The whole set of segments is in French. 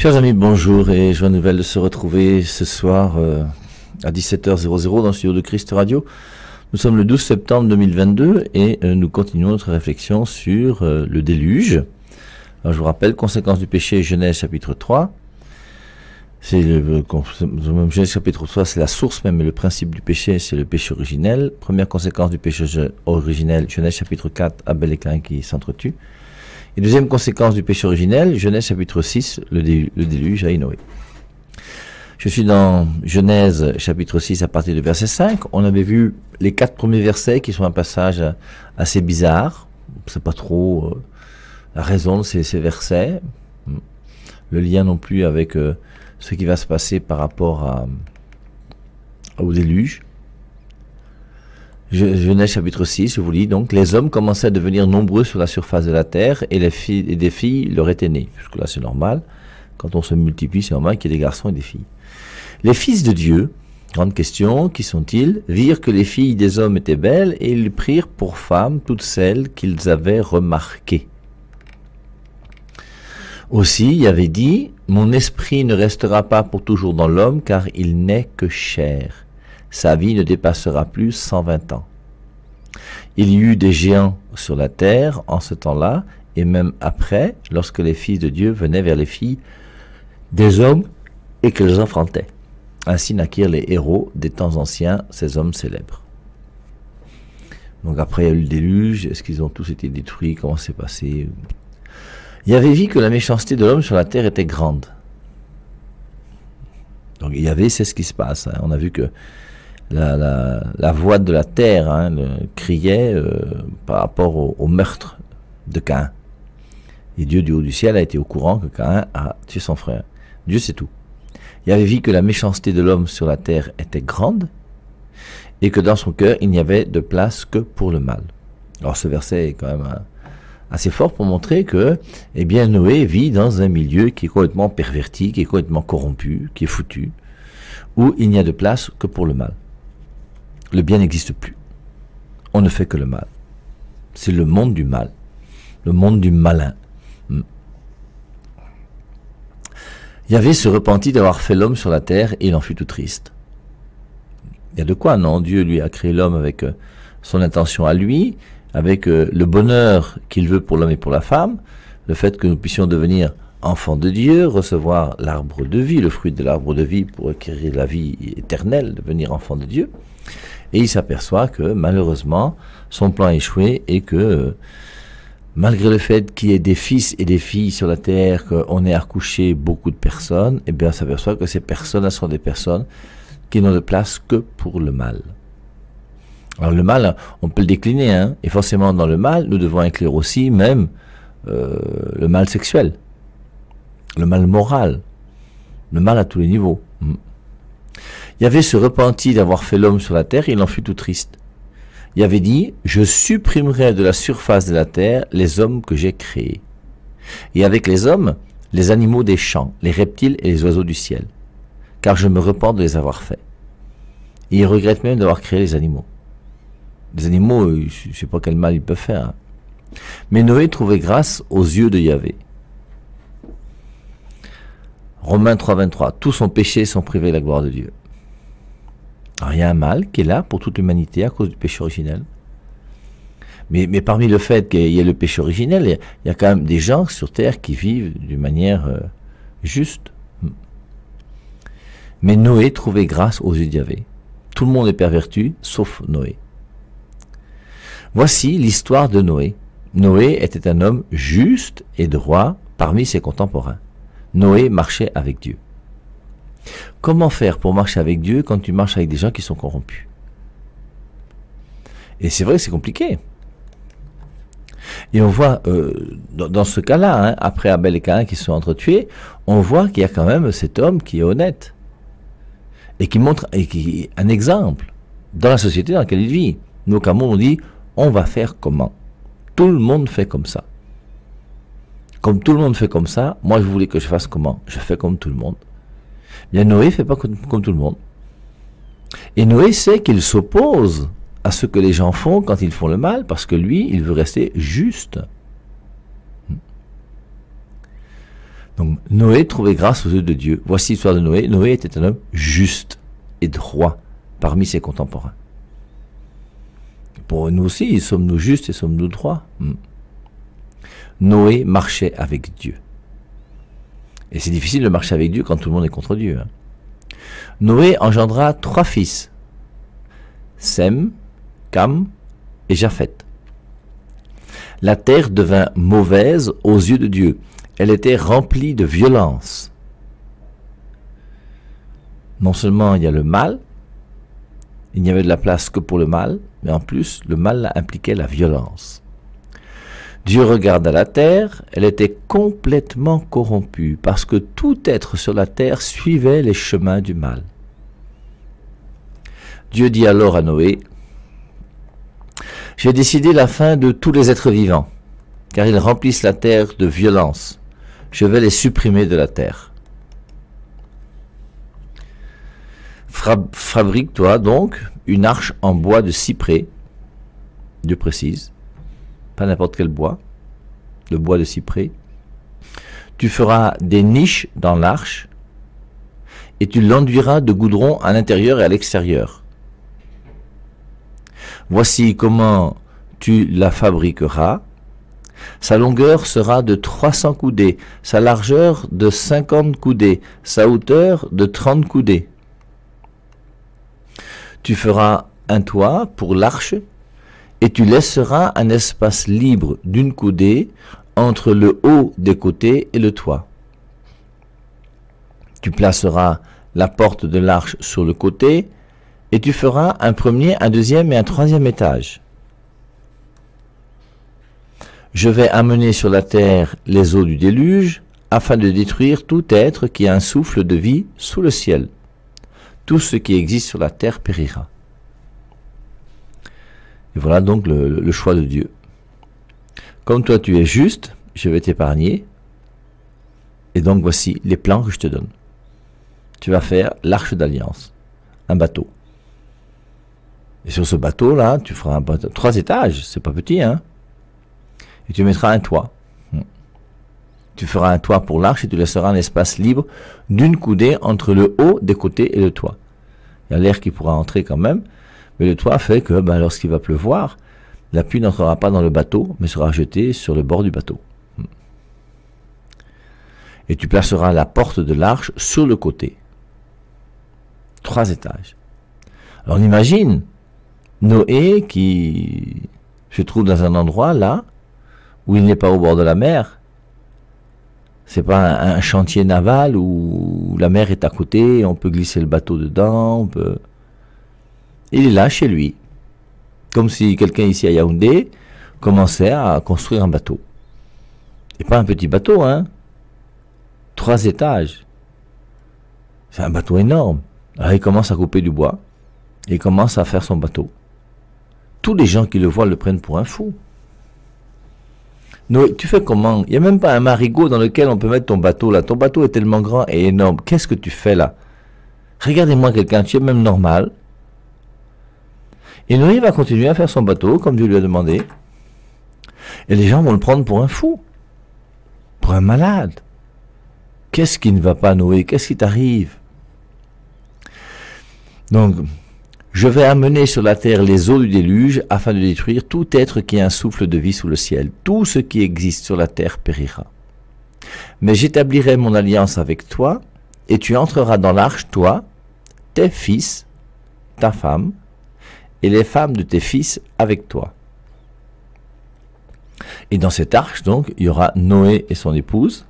Chers amis, bonjour et joie nouvelle de se retrouver ce soir euh, à 17h00 dans le studio de Christ Radio. Nous sommes le 12 septembre 2022 et euh, nous continuons notre réflexion sur euh, le déluge. Je vous rappelle, conséquences du péché, Genèse chapitre 3. C'est le, Genèse chapitre 3, c'est la source même, le principe du péché, c'est le péché originel. Première conséquence du péché originel, Genèse chapitre 4, Abel et Cain qui s'entretuent. Et deuxième conséquence du péché originel, Genèse chapitre 6, le, déluge à Noé. Je suis dans Genèse chapitre 6 à partir du verset 5. On avait vu les quatre premiers versets qui sont un passage assez bizarre. C'est pas trop euh, la raison de ces, versets. Le lien non plus avec euh, ce qui va se passer par rapport au déluge. Genèse chapitre 6, je vous lis donc, les hommes commençaient à devenir nombreux sur la surface de la terre et les filles et des filles leur étaient nées. Jusque là c'est normal. Quand on se multiplie, c'est normal qu'il y ait des garçons et des filles. Les fils de Dieu, grande question, qui sont-ils, virent que les filles des hommes étaient belles et ils prirent pour femmes toutes celles qu'ils avaient remarquées. Aussi, il avait dit, mon esprit ne restera pas pour toujours dans l'homme car il n'est que chair sa vie ne dépassera plus 120 ans. Il y eut des géants sur la terre en ce temps-là, et même après, lorsque les fils de Dieu venaient vers les filles des hommes et qu'elles enfantaient. Ainsi naquirent les héros des temps anciens, ces hommes célèbres. Donc après, il y a eu le déluge. Est-ce qu'ils ont tous été détruits? Comment c'est passé? Il y avait vu que la méchanceté de l'homme sur la terre était grande. Donc il y avait, c'est ce qui se passe. Hein. On a vu que la, voix de la terre hein, criait euh, par rapport au, meurtre de Cain. Et Dieu du haut du ciel a été au courant que Cain a tué son frère. Dieu sait tout. Il avait vu que la méchanceté de l'homme sur la terre était grande et que dans son cœur il n'y avait de place que pour le mal. Alors ce verset est quand même hein, assez fort pour montrer que, eh bien, Noé vit dans un milieu qui est complètement perverti, qui est complètement corrompu, qui est foutu, où il n'y a de place que pour le mal le bien n'existe plus. On ne fait que le mal. C'est le monde du mal, le monde du malin. Hmm. Yahvé se repentit d'avoir fait l'homme sur la terre et il en fut tout triste. Il y a de quoi, non? Dieu lui a créé l'homme avec euh, son intention à lui, avec euh, le bonheur qu'il veut pour l'homme et pour la femme, le fait que nous puissions devenir enfants de Dieu, recevoir l'arbre de vie, le fruit de l'arbre de vie pour acquérir la vie éternelle, devenir enfant de Dieu. Et il s'aperçoit que malheureusement, son plan a échoué et que malgré le fait qu'il y ait des fils et des filles sur la terre, qu'on ait accouché beaucoup de personnes, eh bien, on s'aperçoit que ces personnes sont des personnes qui n'ont de place que pour le mal. Alors le mal, on peut le décliner, hein, et forcément dans le mal, nous devons inclure aussi même euh, le mal sexuel, le mal moral, le mal à tous les niveaux. Yahvé se repentit d'avoir fait l'homme sur la terre et il en fut tout triste. avait dit, je supprimerai de la surface de la terre les hommes que j'ai créés. Et avec les hommes, les animaux des champs, les reptiles et les oiseaux du ciel. Car je me repens de les avoir faits. Il regrette même d'avoir créé les animaux. Les animaux, euh, je ne sais pas quel mal ils peuvent faire. Hein. Mais Noé trouvait grâce aux yeux de Yahvé. Romains 3.23. Tous son péché sont privés de la gloire de Dieu. Alors, il mal qui est là pour toute l'humanité à cause du péché originel. Mais, parmi le fait qu'il y ait le péché originel, il y, a, quand même des gens sur Terre qui vivent d'une manière euh, juste. Mais Noé trouvait grâce aux yeux d'Yahvé. Tout le monde est perverti, sauf Noé. Voici l'histoire de Noé. Noé était un homme juste et droit parmi ses contemporains. Noé marchait avec Dieu. Comment faire pour marcher avec Dieu quand tu marches avec des gens qui sont corrompus? Et c'est vrai que c'est compliqué. Et on voit, euh, dans, ce cas-là, hein, après Abel et Cain qui sont entretués, on voit qu'il y a quand même cet homme qui est honnête. Et qui montre un exemple dans la société dans laquelle il vit. Nous, au on dit, on va faire comment? Tout le monde fait comme ça. Comme tout le monde fait comme ça, moi je voulais que je fasse comment? Je fais comme tout le monde. Bien Noé fait pas comme, tout le monde. Et Noé sait qu'il s'oppose à ce que les gens font quand ils font le mal, parce que lui, il veut rester juste. Donc Noé trouvait grâce aux yeux de Dieu. Voici l'histoire de Noé. Noé était un homme juste et droit parmi ses contemporains. Pour nous aussi, sommes-nous justes et sommes-nous droits? Hmm. Noé marchait avec Dieu. Et c'est difficile de marcher avec Dieu quand tout le monde est contre Dieu. Hein. Noé engendra trois fils. Sem, Cam et Japheth. La terre devint mauvaise aux yeux de Dieu. Elle était remplie de violence. Non seulement il y a le mal, il n'y avait de la place que pour le mal, mais en plus le mal impliquait la violence. Dieu regarda la terre, elle était complètement corrompue, parce que tout être sur la terre suivait les chemins du mal. Dieu dit alors à Noé, J'ai décidé la fin de tous les êtres vivants, car ils remplissent la terre de violence. Je vais les supprimer de la terre. Fabrique-toi donc une arche en bois de cyprès, Dieu précise, pas n'importe quel bois, le bois de cyprès. Tu feras des niches dans l'arche et tu l'enduiras de goudron à l'intérieur et à l'extérieur. Voici comment tu la fabriqueras. Sa longueur sera de 300 coudées, sa largeur de 50 coudées, sa hauteur de 30 coudées. Tu feras un toit pour l'arche et tu laisseras un espace libre d'une coudée entre le haut des côtés et le toit. Tu placeras la porte de l'arche sur le côté et tu feras un premier, un deuxième et un troisième étage. Je vais amener sur la terre les eaux du déluge afin de détruire tout être qui a un souffle de vie sous le ciel. Tout ce qui existe sur la terre périra. Et voilà donc le, choix de Dieu. Comme toi tu es juste, je vais t'épargner. Et donc voici les plans que je te donne. Tu vas faire l'arche d'alliance, un bateau. Et sur ce bateau-là, tu feras un bateau, trois étages, c'est pas petit, hein. Et tu mettras un toit. Hmm. Tu feras un toit pour l'arche et tu laisseras un espace libre d'une coudée entre le haut des côtés et le toit. Il y a l'air qui pourra entrer quand même, mais le toit fait que ben, lorsqu'il va pleuvoir, la pluie n'entrera pas dans le bateau, mais sera jetée sur le bord du bateau. Hmm. Et tu placeras la porte de l'arche sur le côté. Trois étages. Alors on imagine Noé qui se trouve dans un endroit là où il n'est pas au bord de la mer. C'est pas un, chantier naval où la mer est à côté, on peut glisser le bateau dedans, on peut. Il est là chez lui, comme si quelqu'un ici à Yaoundé commençait à construire un bateau. Et pas un petit bateau, hein. Trois étages. C'est un bateau énorme. Alors il commence à couper du bois et il commence à faire son bateau tous les gens qui le voient le prennent pour un fou. Noé, tu fais comment? Il n'y a même pas un marigot dans lequel on peut mettre ton bateau là. Ton bateau est tellement grand et énorme. Qu'est-ce que tu fais là? Regardez-moi quelqu'un, tu es même normal. Noé va continuer à faire son bateau comme Dieu lui a demandé. Et les gens vont le prendre pour un fou, pour un malade. Qu'est-ce qui ne va pas, Noé? Qu'est-ce qui t'arrive? Donc, je vais amener sur la terre les eaux du déluge afin de détruire tout être qui a un souffle de vie sous le ciel. Tout ce qui existe sur la terre périra. Mais j'établirai mon alliance avec toi, et tu entreras dans l'arche, toi, tes fils, ta femme, et les femmes de tes fils avec toi. Et dans cette arche, donc, il y aura Noé et son épouse,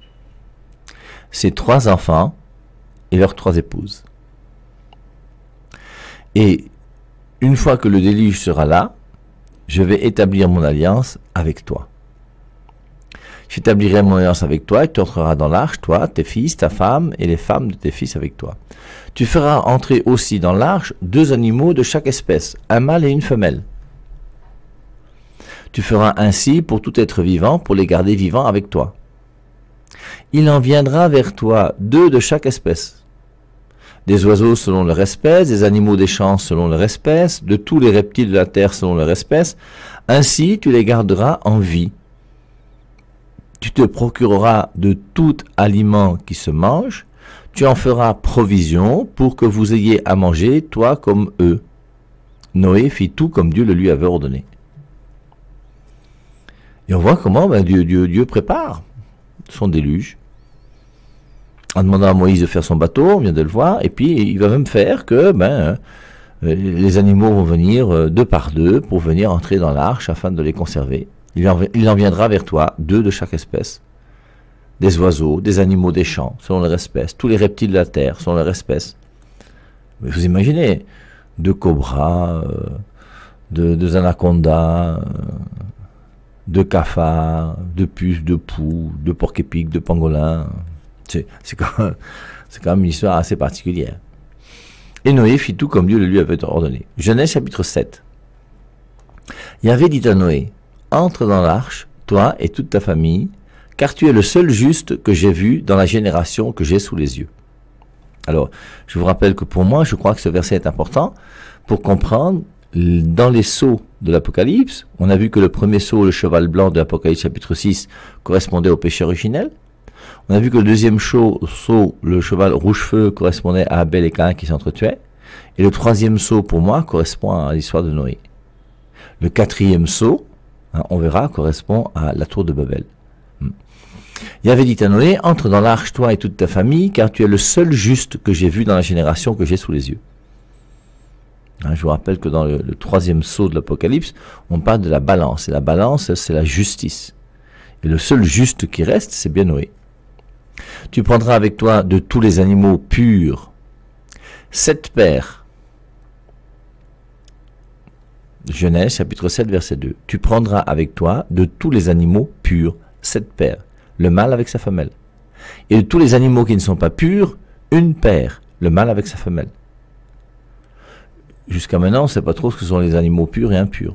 ses trois enfants et leurs trois épouses. Et une fois que le déluge sera là, je vais établir mon alliance avec toi. J'établirai mon alliance avec toi et tu entreras dans l'arche, toi, tes fils, ta femme et les femmes de tes fils avec toi. Tu feras entrer aussi dans l'arche deux animaux de chaque espèce, un mâle et une femelle. Tu feras ainsi pour tout être vivant, pour les garder vivants avec toi. Il en viendra vers toi deux de chaque espèce des oiseaux selon leur espèce, des animaux des champs selon leur espèce, de tous les reptiles de la terre selon leur espèce. Ainsi, tu les garderas en vie. Tu te procureras de tout aliment qui se mange, tu en feras provision pour que vous ayez à manger, toi comme eux. Noé fit tout comme Dieu le lui avait ordonné. Et on voit comment ben, Dieu, prépare son déluge. En demandant à Moïse de faire son bateau, on vient de le voir, et puis il va même faire que ben, euh, les animaux vont venir euh, deux par deux pour venir entrer dans l'arche afin de les conserver. Il en, il en viendra vers toi, deux de chaque espèce. Des oiseaux, des animaux des champs, selon leur espèce, tous les reptiles de la terre, selon leur espèce. Mais vous imaginez, de cobras, euh, de, de anacondas, de cafards, de puces, de poux, de porc-épic, de pangolins. C'est quand, quand même une histoire assez particulière. Et Noé fit tout comme Dieu le lui avait ordonné. Genèse chapitre 7. Yahvé dit à Noé, entre dans l'arche, toi et toute ta famille, car tu es le seul juste que j'ai vu dans la génération que j'ai sous les yeux. Alors, je vous rappelle que pour moi, je crois que ce verset est important pour comprendre dans les sceaux de l'Apocalypse, on a vu que le premier sceau, le cheval blanc de l'Apocalypse chapitre 6, correspondait au péché originel. On a vu que le deuxième sceau, le cheval rouge-feu, correspondait à Abel et Cain qui s'entretuaient. Et le troisième sceau, pour moi, correspond à l'histoire de Noé. Le quatrième sceau, hein, on verra, correspond à la tour de Babel. Hmm. Il avait dit à Noé, entre dans l'arche, toi et toute ta famille, car tu es le seul juste que j'ai vu dans la génération que j'ai sous les yeux. Hein, je vous rappelle que dans le, troisième sceau de l'Apocalypse, on parle de la balance. Et la balance, c'est la justice. Et le seul juste qui reste, c'est bien Noé. Tu prendras avec toi de tous les animaux purs sept paires. Genèse chapitre 7 verset 2. Tu prendras avec toi de tous les animaux purs sept paires, le mâle avec sa femelle. Et de tous les animaux qui ne sont pas purs, une paire, le mâle avec sa femelle. Jusqu'à maintenant, on ne sait pas trop ce que sont les animaux purs et impurs.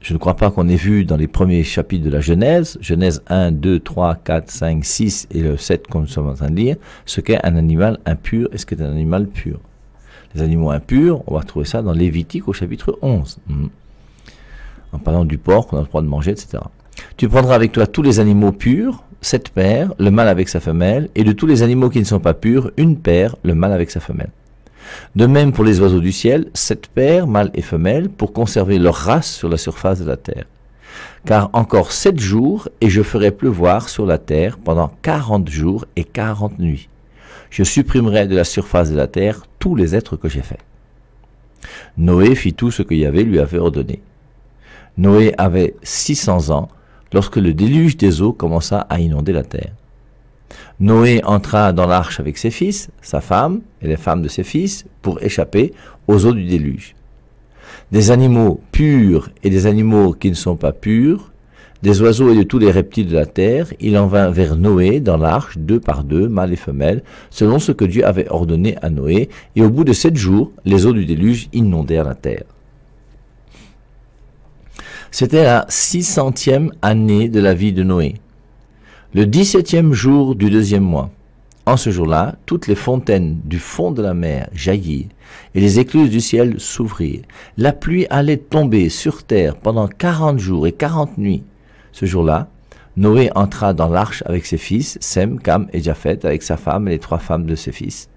Je ne crois pas qu'on ait vu dans les premiers chapitres de la Genèse, Genèse 1, 2, 3, 4, 5, 6 et le 7 comme nous sommes en train de lire, ce qu'est un animal impur et ce qu'est un animal pur. Les animaux impurs, on va trouver ça dans Lévitique au chapitre 11. Hmm. En parlant du porc qu'on a le droit de manger, etc. Tu prendras avec toi tous les animaux purs, sept paires, le mâle avec sa femelle, et de tous les animaux qui ne sont pas purs, une paire, le mâle avec sa femelle. De même pour les oiseaux du ciel, sept paires, mâles et femelles, pour conserver leur race sur la surface de la terre. Car encore sept jours, et je ferai pleuvoir sur la terre pendant quarante jours et quarante nuits. Je supprimerai de la surface de la terre tous les êtres que j'ai faits. Noé fit tout ce que Yahvé lui avait ordonné. Noé avait six cents ans lorsque le déluge des eaux commença à inonder la terre. Noé entra dans l'arche avec ses fils, sa femme et les femmes de ses fils, pour échapper aux eaux du déluge. Des animaux purs et des animaux qui ne sont pas purs, des oiseaux et de tous les reptiles de la terre, il en vint vers Noé dans l'arche, deux par deux, mâles et femelles, selon ce que Dieu avait ordonné à Noé, et au bout de sept jours, les eaux du déluge inondèrent la terre. C'était la six centième année de la vie de Noé. Le dix-septième jour du deuxième mois. En ce jour-là, toutes les fontaines du fond de la mer jaillirent, et les écluses du ciel s'ouvrirent. La pluie allait tomber sur terre pendant quarante jours et quarante nuits. Ce jour-là, Noé entra dans l'arche avec ses fils, Sem, Cam et Japhet, avec sa femme et les trois femmes de ses fils.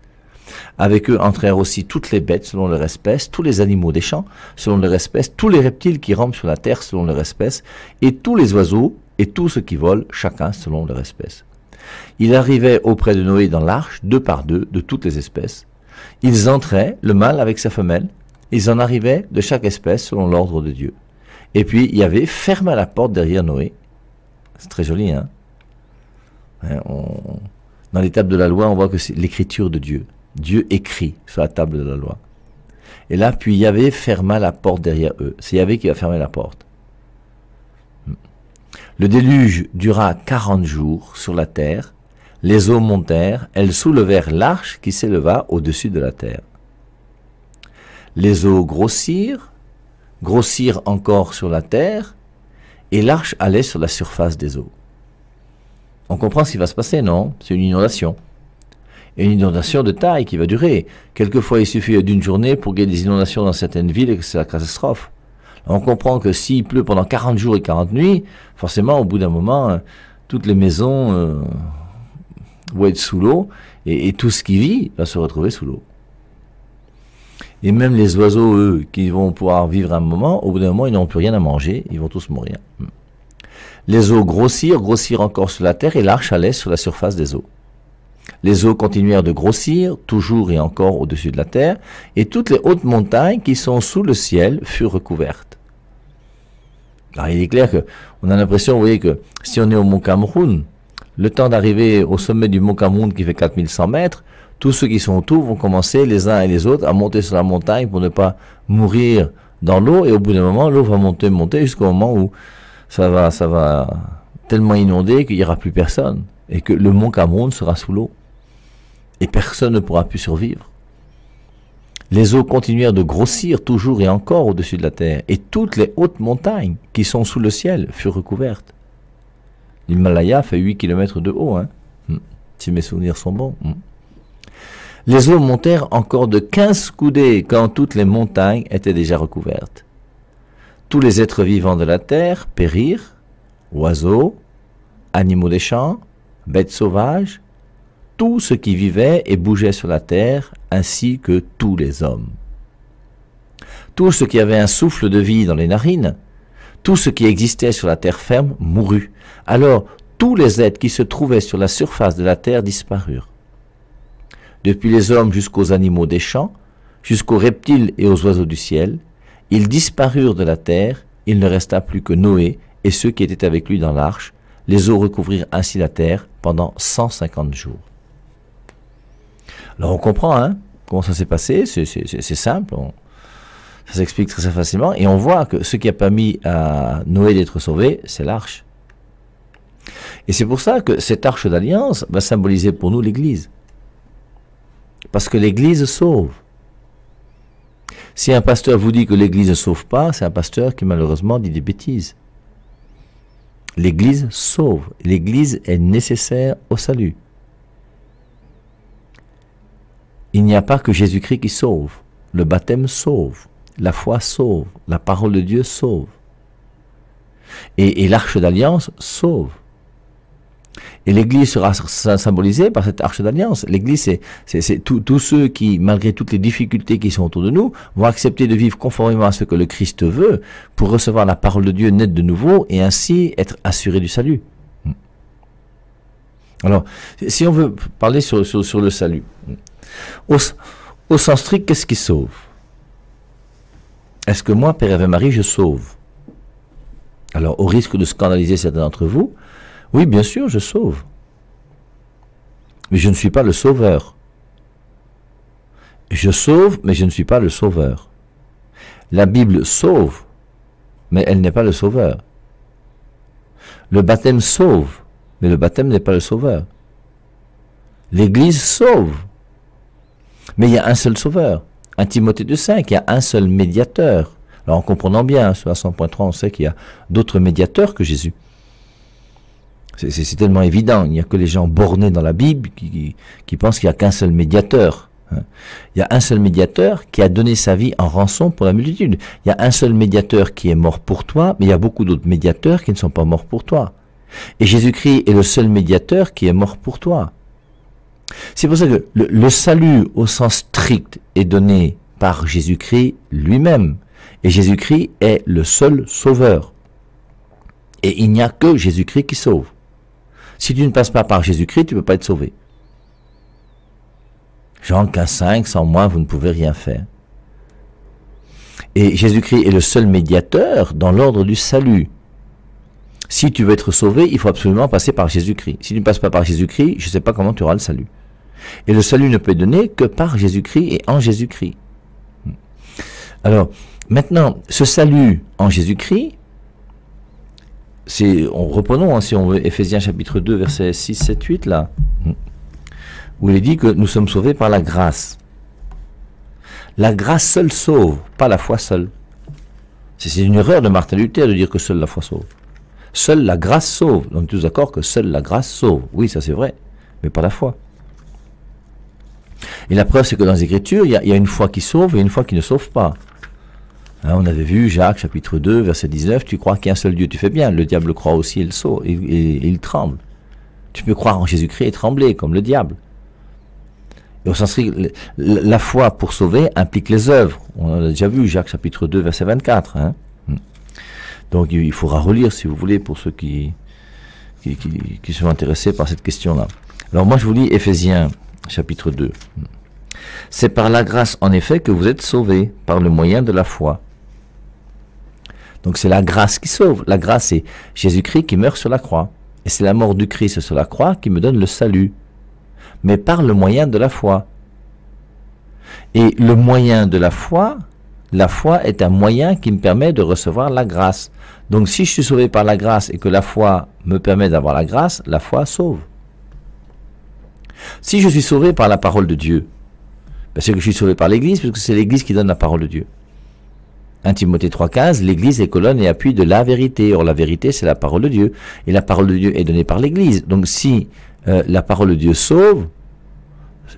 Avec eux entrèrent aussi toutes les bêtes selon leur espèce, tous les animaux des champs selon leur espèce, tous les reptiles qui rampent sur la terre selon leur espèce, et tous les oiseaux et tout ce qui vole, chacun selon leur espèce. Il arrivait auprès de Noé dans l'arche, deux par deux, de toutes les espèces. Ils entraient, le mâle avec sa femelle, ils en arrivaient de chaque espèce selon l'ordre de Dieu. Et puis, il y la porte derrière Noé. C'est très joli, hein, hein Dans les tables de la loi, on voit que c'est l'écriture de Dieu. Dieu écrit sur la table de la loi. Et là, puis Yahvé ferma la porte derrière eux. C'est Yahvé qui a fermé la porte. Le déluge dura quarante jours sur la terre, les eaux montèrent, elles soulevèrent l'arche qui s'éleva au-dessus de la terre. Les eaux grossirent, grossirent encore sur la terre, et l'arche allait sur la surface des eaux. On comprend ce qui va se passer, non? C'est une inondation. une inondation de taille qui va durer. Quelquefois, il suffit d'une journée pour qu'il des inondations dans certaines villes et que c'est la catastrophe. On comprend que s'il pleut pendant 40 jours et 40 nuits, forcément, au bout d'un moment, euh, toutes les maisons euh, vont être sous l'eau et, tout ce qui vit va se retrouver sous l'eau. Et même les oiseaux, eux, qui vont pouvoir vivre un moment, au bout d'un moment, ils n'auront plus rien à manger, ils vont tous mourir. Les eaux grossirent, grossirent encore sur la terre et l'arche allait sur la surface des eaux. Les eaux continuèrent de grossir, toujours et encore au-dessus de la terre, et toutes les hautes montagnes qui sont sous le ciel furent recouvertes. Alors il est clair que on a l'impression, vous voyez, que si on est au mont Cameroun, le temps d'arriver au sommet du mont Cameroun qui fait 4100 mètres, tous ceux qui sont autour vont commencer les uns et les autres à monter sur la montagne pour ne pas mourir dans l'eau, et au bout d'un moment, l'eau va monter, monter jusqu'au moment où ça va, ça va tellement inonder qu'il n'y aura plus personne, et que le mont Cameroun sera sous l'eau et personne ne pourra plus survivre. Les eaux continuèrent de grossir toujours et encore au-dessus de la terre, et toutes les hautes montagnes qui sont sous le ciel furent recouvertes. L'Himalaya fait 8 km de haut, hein, hmm. si mes souvenirs sont bons. Les eaux montèrent encore de 15 coudées quand toutes les montagnes étaient déjà recouvertes. Tous les êtres vivants de la terre périrent, oiseaux, animaux des champs, bêtes sauvages, tout ce qui vivait et bougeait sur la terre, ainsi que tous les hommes. Tout ce qui avait un souffle de vie dans les narines, tout ce qui existait sur la terre ferme mourut. Alors tous les êtres qui se trouvaient sur la surface de la terre disparurent. Depuis les hommes jusqu'aux animaux des champs, jusqu'aux reptiles et aux oiseaux du ciel, ils disparurent de la terre, il ne resta plus que Noé et ceux qui étaient avec lui dans l'arche, les eaux recouvrirent ainsi la terre pendant 150 jours. Alors on comprend hein, comment ça s'est passé, c'est simple, ça s'explique très facilement, et on voit que ce qui a permis à Noé d'être sauvé, c'est l'arche. Et c'est pour ça que cette arche d'alliance va symboliser pour nous l'Église. Parce que l'Église sauve. Si un pasteur vous dit que l'Église ne sauve pas, c'est un pasteur qui malheureusement dit des bêtises. L'Église sauve. L'Église est nécessaire au salut. Il n'y a pas que Jésus-Christ qui sauve. Le baptême sauve. La foi sauve. La parole de Dieu sauve. Et, l'arche d'alliance sauve. Et l'Église sera symbolisée par cette arche d'alliance. L'Église, c'est tous ceux qui, malgré toutes les difficultés qui sont autour de nous, vont accepter de vivre conformément à ce que le Christ veut pour recevoir la parole de Dieu nette de nouveau et ainsi être assurés du salut. Alors, si on veut parler sur, le salut, au, sens strict, qu'est-ce qui sauve? Est-ce que moi, Père et Marie, je sauve? Alors, au risque de scandaliser certains d'entre vous, oui, bien sûr, je sauve. Mais je ne suis pas le sauveur. Je sauve, mais je ne suis pas le sauveur. La Bible sauve, mais elle n'est pas le sauveur. Le baptême sauve, mais le baptême n'est pas le sauveur. L'Église sauve, mais il y a un seul sauveur. Un Timothée de 5, il y a un seul médiateur. Alors en comprenant bien, sur la 100.3, on sait qu'il y a d'autres médiateurs que Jésus. C'est tellement évident. Il n'y a que les gens bornés dans la Bible qui, pensent qu'il n'y a qu'un seul médiateur. Hein. Il y a un seul médiateur qui a donné sa vie en rançon pour la multitude. Il y a un seul médiateur qui est mort pour toi, mais il y a beaucoup d'autres médiateurs qui ne sont pas morts pour toi. Et Jésus-Christ est le seul médiateur qui est mort pour toi. C'est pour ça que le, salut au sens strict est donné par Jésus-Christ lui-même. Et Jésus-Christ est le seul sauveur. Et il n'y a que Jésus-Christ qui sauve. Si tu ne passes pas par Jésus-Christ, tu ne peux pas être sauvé. Jean 15, 5, sans moi, vous ne pouvez rien faire. Et Jésus-Christ est le seul médiateur dans l'ordre du salut. Si tu veux être sauvé, il faut absolument passer par Jésus-Christ. Si tu ne passes pas par Jésus-Christ, je ne sais pas comment tu auras le salut. Et le salut ne peut être donné que par Jésus-Christ et en Jésus-Christ. Alors, maintenant, ce salut en Jésus-Christ, on reprenons, hein, si on veut, Ephésiens chapitre 2, versets 6, 7, 8, là, où il est dit que nous sommes sauvés par la grâce. La grâce seule sauve, pas la foi seule. C'est une erreur de Martin Luther de dire que seule la foi sauve. Seule la grâce sauve. On est tous d'accord que seule la grâce sauve. Oui, ça c'est vrai, mais pas la foi. Et la preuve, c'est que dans les Écritures, il y, a, une foi qui sauve et une foi qui ne sauve pas. Hein, on avait vu Jacques chapitre 2 verset 19, tu crois qu'il y a un seul Dieu, tu fais bien, le diable croit aussi saut, et, il tremble. Tu peux croire en Jésus-Christ et trembler comme le diable. Et au sens la foi pour sauver implique les œuvres. On a déjà vu Jacques chapitre 2 verset 24. Hein. Donc il faudra relire si vous voulez pour ceux qui, qui, qui sont intéressés par cette question-là. Alors moi je vous lis Éphésiens chapitre 2. C'est par la grâce en effet que vous êtes sauvés, par le moyen de la foi. Donc c'est la grâce qui sauve. La grâce, c'est Jésus-Christ qui meurt sur la croix. Et c'est la mort du Christ sur la croix qui me donne le salut. Mais par le moyen de la foi. Et le moyen de la foi, la foi est un moyen qui me permet de recevoir la grâce. Donc si je suis sauvé par la grâce et que la foi me permet d'avoir la grâce, la foi sauve. Si je suis sauvé par la parole de Dieu, ben, c'est que je suis sauvé par l'Église, puisque c'est l'Église qui donne la parole de Dieu. 1 Timothée 3,15, l'Église est colonne et appui de la vérité. Or, la vérité, c'est la parole de Dieu. Et la parole de Dieu est donnée par l'Église. Donc, si euh, la parole de Dieu sauve,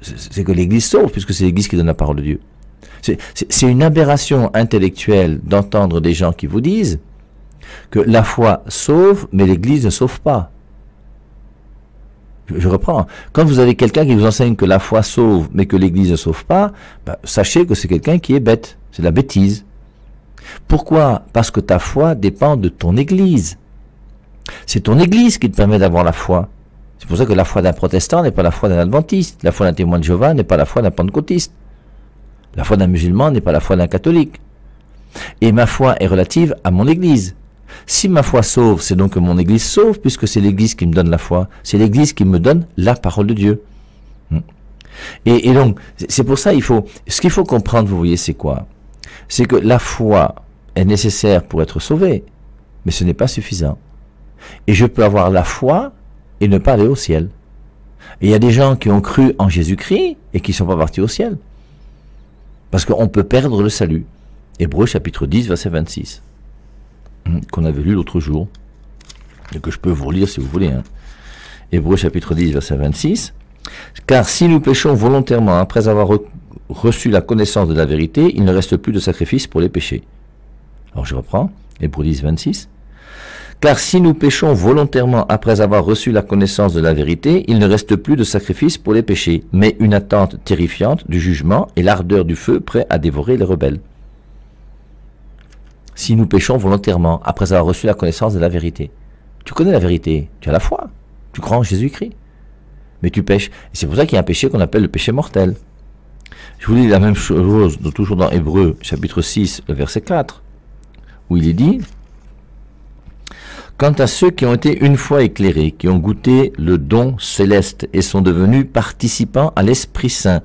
c'est que l'Église sauve, puisque c'est l'Église qui donne la parole de Dieu. C'est une aberration intellectuelle d'entendre des gens qui vous disent que la foi sauve, mais l'Église ne sauve pas. Je, reprends. Quand vous avez quelqu'un qui vous enseigne que la foi sauve, mais que l'Église ne sauve pas, ben, sachez que c'est quelqu'un qui est bête. C'est la bêtise. Pourquoi? Parce que ta foi dépend de ton Église. C'est ton Église qui te permet d'avoir la foi. C'est pour ça que la foi d'un protestant n'est pas la foi d'un adventiste. La foi d'un témoin de Jéhovah n'est pas la foi d'un pentecôtiste. La foi d'un musulman n'est pas la foi d'un catholique. Et ma foi est relative à mon Église. Si ma foi sauve, c'est donc que mon Église sauve, puisque c'est l'Église qui me donne la foi. C'est l'Église qui me donne la parole de Dieu. Hmm. Et, donc, c'est pour ça, il faut, ce qu'il faut comprendre, vous voyez, c'est quoi? C'est que la foi, est nécessaire pour être sauvé, mais ce n'est pas suffisant. Et je peux avoir la foi et ne pas aller au ciel. Et il y a des gens qui ont cru en Jésus-Christ et qui ne sont pas partis au ciel. Parce qu'on peut perdre le salut. Hébreu chapitre 10, verset 26, hum, qu'on avait lu l'autre jour, et que je peux vous relire si vous voulez. Hein. Hébreu chapitre 10, verset 26. Car si nous péchons volontairement après avoir reçu la connaissance de la vérité, il ne reste plus de sacrifice pour les péchés. Alors je reprends, Hébreux 10, 26. Car si nous péchons volontairement après avoir reçu la connaissance de la vérité, il ne reste plus de sacrifice pour les péchés, mais une attente terrifiante du jugement et l'ardeur du feu prêt à dévorer les rebelles. Si nous péchons volontairement après avoir reçu la connaissance de la vérité, tu connais la vérité, tu as la foi, tu crois en Jésus-Christ, mais tu pêches. C'est pour ça qu'il y a un péché qu'on appelle le péché mortel. Je vous lis la même chose, toujours dans Hébreu, chapitre 6, le verset 4 où il est dit Quant à ceux qui ont été une fois éclairés, qui ont goûté le don céleste et sont devenus participants à l'Esprit Saint,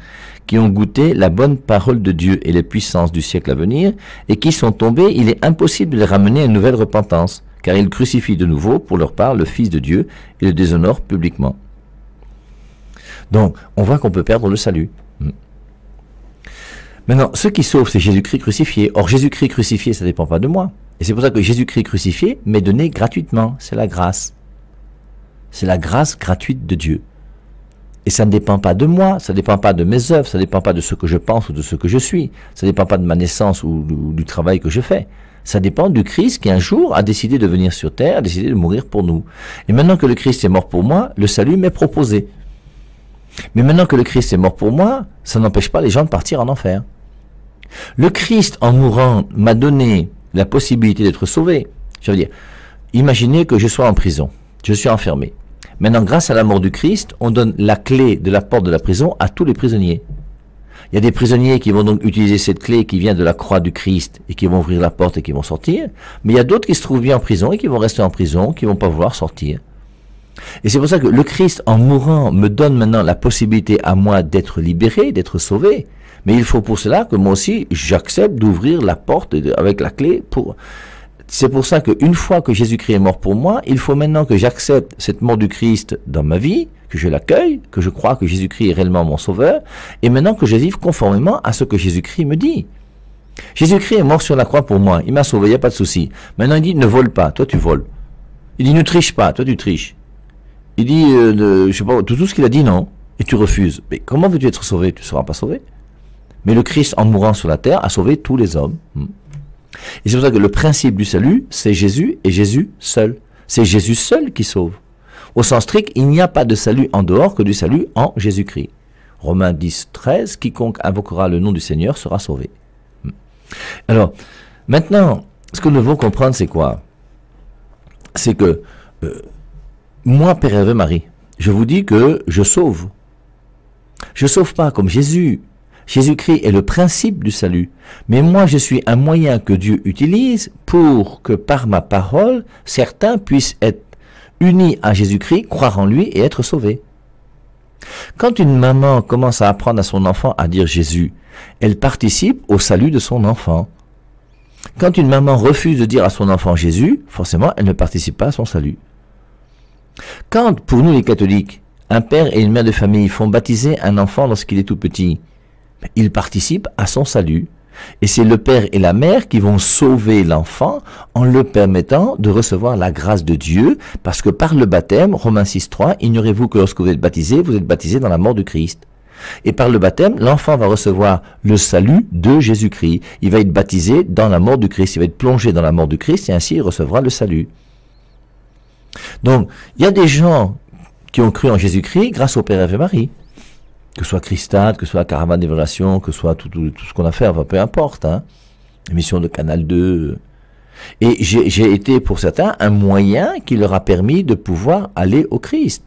qui ont goûté la bonne parole de Dieu et les puissances du siècle à venir, et qui sont tombés, il est impossible de les ramener à une nouvelle repentance, car ils crucifient de nouveau pour leur part le Fils de Dieu et le déshonorent publiquement. Donc, on voit qu'on peut perdre le salut. Maintenant, ce qui sauve, c'est Jésus-Christ crucifié. Or, Jésus-Christ crucifié, ça dépend pas de moi. Et c'est pour ça que Jésus-Christ crucifié m'est donné gratuitement. C'est la grâce. C'est la grâce gratuite de Dieu. Et ça ne dépend pas de moi, ça ne dépend pas de mes œuvres, ça ne dépend pas de ce que je pense ou de ce que je suis, ça ne dépend pas de ma naissance ou du, travail que je fais. Ça dépend du Christ qui un jour a décidé de venir sur terre, a décidé de mourir pour nous. Et maintenant que le Christ est mort pour moi, le salut m'est proposé. Mais maintenant que le Christ est mort pour moi, ça n'empêche pas les gens de partir en enfer. Le Christ, en mourant, m'a donné la possibilité d'être sauvé. Je veux dire, imaginez que je sois en prison, je suis enfermé. Maintenant, grâce à la mort du Christ, on donne la clé de la porte de la prison à tous les prisonniers. Il y a des prisonniers qui vont donc utiliser cette clé qui vient de la croix du Christ et qui vont ouvrir la porte et qui vont sortir. Mais il y a d'autres qui se trouvent bien en prison et qui vont rester en prison, qui vont pas vouloir sortir. Et c'est pour ça que le Christ, en mourant, me donne maintenant la possibilité à moi d'être libéré, d'être sauvé. Mais il faut pour cela que moi aussi, j'accepte d'ouvrir la porte avec la clé. C'est pour ça qu'une fois que Jésus-Christ est mort pour moi, il faut maintenant que j'accepte cette mort du Christ dans ma vie, que je l'accueille, que je crois que Jésus-Christ est réellement mon sauveur, et maintenant que je vive conformément à ce que Jésus-Christ me dit. Jésus-Christ est mort sur la croix pour moi, il m'a sauvé, il n'y a pas de souci. Maintenant il dit ne vole pas, toi tu voles. Il dit ne triche pas, toi tu triches. Il dit, euh, je sais pas, tout, tout ce qu'il a dit non, et tu refuses. Mais comment veux-tu être sauvé? Tu ne seras pas sauvé. Mais le Christ, en mourant sur la terre, a sauvé tous les hommes. Hmm. Et c'est pour ça que le principe du salut, c'est Jésus et Jésus seul. C'est Jésus seul qui sauve. Au sens strict, il n'y a pas de salut en dehors que du salut en Jésus-Christ. Romains 10, 13, quiconque invoquera le nom du Seigneur sera sauvé. Hmm. Alors, maintenant, ce que nous devons comprendre, c'est quoi? C'est que euh, moi, Père Ave Marie, je vous dis que je sauve. Je sauve pas comme Jésus. Jésus-Christ est le principe du salut. Mais moi, je suis un moyen que Dieu utilise pour que par ma parole, certains puissent être unis à Jésus-Christ, croire en lui et être sauvés. Quand une maman commence à apprendre à son enfant à dire Jésus, elle participe au salut de son enfant. Quand une maman refuse de dire à son enfant Jésus, forcément, elle ne participe pas à son salut. Quand, pour nous les catholiques, un père et une mère de famille font baptiser un enfant lorsqu'il est tout petit, ben, ils participent à son salut. Et c'est le père et la mère qui vont sauver l'enfant en le permettant de recevoir la grâce de Dieu, parce que par le baptême, Romains 6.3, ignorez-vous que lorsque vous êtes baptisé, vous êtes baptisé dans la mort de Christ. Et par le baptême, l'enfant va recevoir le salut de Jésus-Christ. Il va être baptisé dans la mort du Christ. Il va être plongé dans la mort du Christ et ainsi il recevra le salut. Donc, il y a des gens qui ont cru en Jésus-Christ grâce au Père et Marie. Que ce soit Christade, que ce soit caravane d'évaluation, que ce soit tout, ce qu'on a fait, peu importe. Hein. Émission de Canal 2. Et j'ai été, pour certains, un moyen qui leur a permis de pouvoir aller au Christ.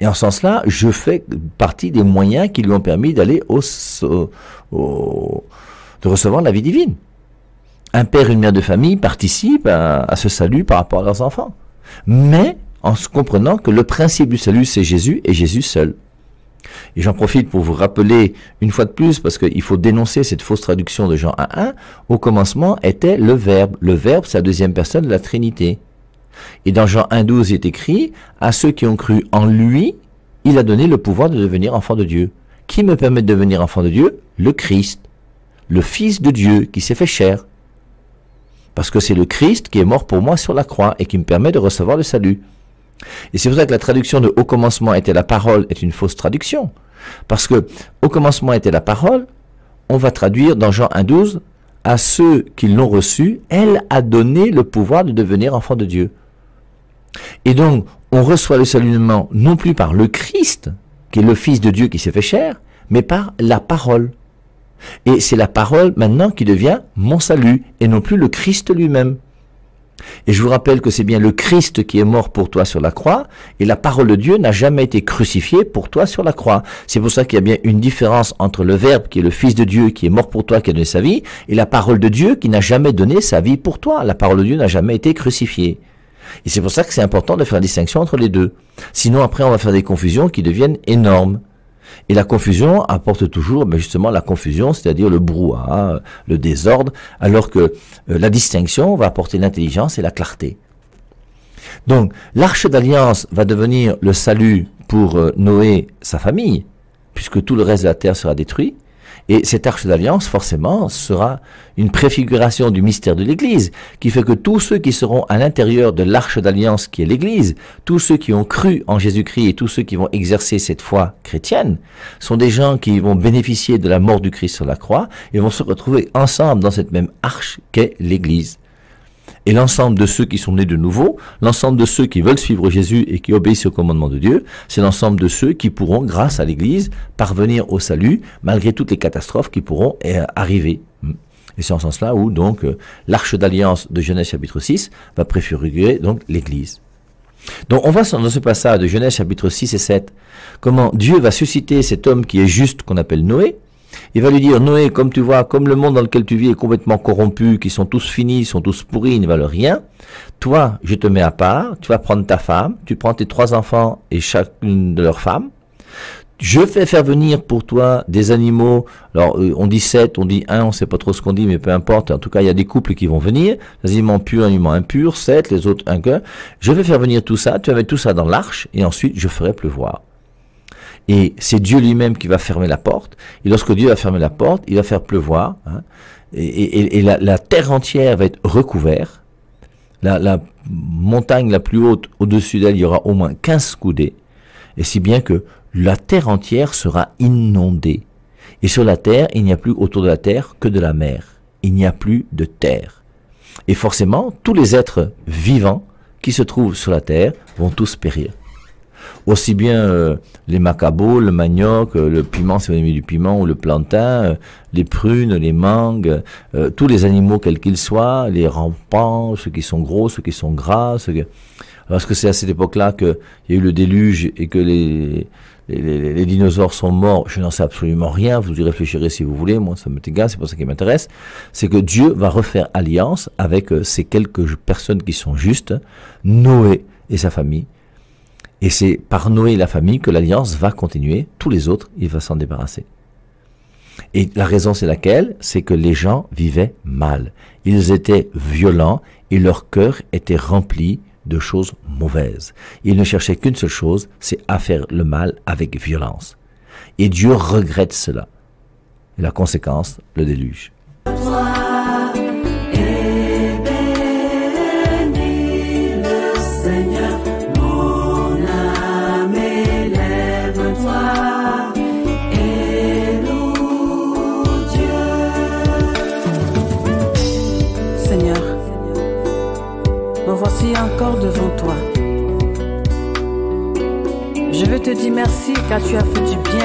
Et en ce sens-là, je fais partie des moyens qui lui ont permis d'aller au, de recevoir la vie divine. Un père et une mère de famille participent à, ce salut par rapport à leurs enfants. Mais en se comprenant que le principe du salut, c'est Jésus et Jésus seul. Et j'en profite pour vous rappeler une fois de plus, parce qu'il faut dénoncer cette fausse traduction de Jean 1.1, au commencement était le Verbe. Le Verbe, c'est la deuxième personne de la Trinité. Et dans Jean 1.12, il est écrit, à ceux qui ont cru en lui, il a donné le pouvoir de devenir enfant de Dieu. Qui me permet de devenir enfant de Dieu? Le Christ, le Fils de Dieu qui s'est fait chair. Parce que c'est le Christ qui est mort pour moi sur la croix et qui me permet de recevoir le salut. Et c'est pour ça que la traduction de au commencement était la parole est une fausse traduction. Parce que au commencement était la parole, on va traduire dans Jean 1.12, à ceux qui l'ont reçu, elle a donné le pouvoir de devenir enfant de Dieu. Et donc, on reçoit le salutement non plus par le Christ, qui est le Fils de Dieu qui s'est fait chair, mais par la parole. Et c'est la parole maintenant qui devient mon salut, et non plus le Christ lui-même. Et je vous rappelle que c'est bien le Christ qui est mort pour toi sur la croix, et la parole de Dieu n'a jamais été crucifiée pour toi sur la croix. C'est pour ça qu'il y a bien une différence entre le Verbe qui est le Fils de Dieu, qui est mort pour toi, qui a donné sa vie, et la parole de Dieu qui n'a jamais donné sa vie pour toi. La parole de Dieu n'a jamais été crucifiée. Et c'est pour ça que c'est important de faire la distinction entre les deux. Sinon après on va faire des confusions qui deviennent énormes. Et la confusion apporte toujours mais justement la confusion, c'est-à-dire le brouhaha, le désordre, alors que euh, la distinction va apporter l'intelligence et la clarté. Donc l'arche d'alliance va devenir le salut pour euh, Noé, sa famille, puisque tout le reste de la terre sera détruit. Et cette arche d'alliance, forcément, sera une préfiguration du mystère de l'Église, qui fait que tous ceux qui seront à l'intérieur de l'arche d'alliance qui est l'Église, tous ceux qui ont cru en Jésus-Christ et tous ceux qui vont exercer cette foi chrétienne, sont des gens qui vont bénéficier de la mort du Christ sur la croix et vont se retrouver ensemble dans cette même arche qu'est l'Église. Et l'ensemble de ceux qui sont nés de nouveau, l'ensemble de ceux qui veulent suivre Jésus et qui obéissent au commandement de Dieu, c'est l'ensemble de ceux qui pourront, grâce à l'Église, parvenir au salut, malgré toutes les catastrophes qui pourront euh, arriver. Et c'est en ce sens-là où donc euh, l'arche d'alliance de Genèse chapitre 6 va préfigurer donc l'Église. Donc on voit dans ce passage de Genèse chapitre 6 et 7 comment Dieu va susciter cet homme qui est juste qu'on appelle Noé, il va lui dire, Noé, comme tu vois, comme le monde dans lequel tu vis est complètement corrompu, qui sont tous finis, sont tous pourris, ils ne valent rien, toi, je te mets à part, tu vas prendre ta femme, tu prends tes trois enfants et chacune de leurs femmes, je fais faire venir pour toi des animaux. Alors, euh, on dit sept, on dit un, on sait pas trop ce qu'on dit, mais peu importe. En tout cas, il y a des couples qui vont venir. Des animaux purs, animaux impurs, sept, les autres un que. Je vais faire venir tout ça. Tu vas mettre tout ça dans l'arche et ensuite je ferai pleuvoir. Et c'est Dieu lui-même qui va fermer la porte. Et lorsque Dieu va fermer la porte, il va faire pleuvoir. Hein. et, la, terre entière va être recouverte. La, montagne la plus haute au-dessus d'elle, il y aura au moins 15 coudées. Et si bien que la terre entière sera inondée. Et sur la terre, il n'y a plus autour de la terre que de la mer. il n'y a plus de terre. Et forcément, tous les êtres vivants qui se trouvent sur la terre vont tous périr. Aussi bien euh, les macabots, le manioc, euh, le piment, c'est l'ennemi du piment, ou le plantain, euh, les prunes, les mangues, tous les animaux quels qu'ils soient, les rampants, ceux qui sont gros, ceux qui sont gras. Ceux Alors, est-ce que c'est à cette époque-là qu'il y a eu le déluge et que les, les, dinosaures sont morts, je n'en sais absolument rien, vous y réfléchirez si vous voulez, moi ça m'est égal, c'est pour ça qui m'intéresse, c'est que Dieu va refaire alliance avec ces quelques personnes qui sont justes, Noé et sa famille, et c'est par Noé et la famille que l'alliance va continuer, tous les autres, il va s'en débarrasser. Et la raison c'est laquelle? C'est que les gens vivaient mal, ils étaient violents et leur cœur était rempli de choses mauvaises. Il ne cherchait qu'une seule chose, c'est à faire le mal avec violence. Et Dieu regrette cela. Et la conséquence, le déluge. Te dire merci car tu as fait du bien.